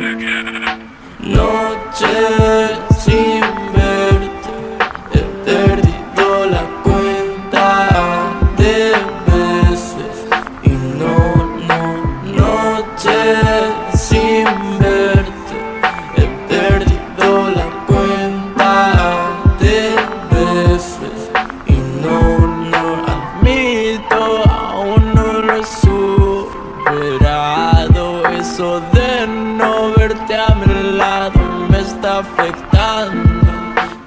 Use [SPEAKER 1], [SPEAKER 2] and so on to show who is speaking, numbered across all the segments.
[SPEAKER 1] Noche sin verte, he perdido la cuenta de veces. Y no, no, noche sin verte, he perdido la cuenta de veces. Y no, no admito aún no lo he superado. Eso de no verte a mi lado me está afectando.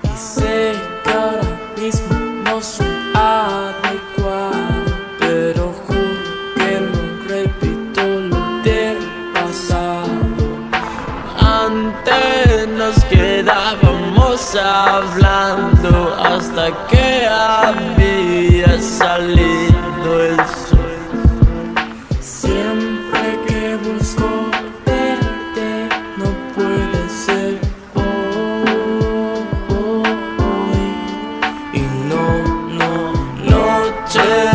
[SPEAKER 1] Y sé que ahora mismo no soy adecuado, pero juro que no repito lo del pasado. Antes nos quedábamos hablando hasta que había. 是。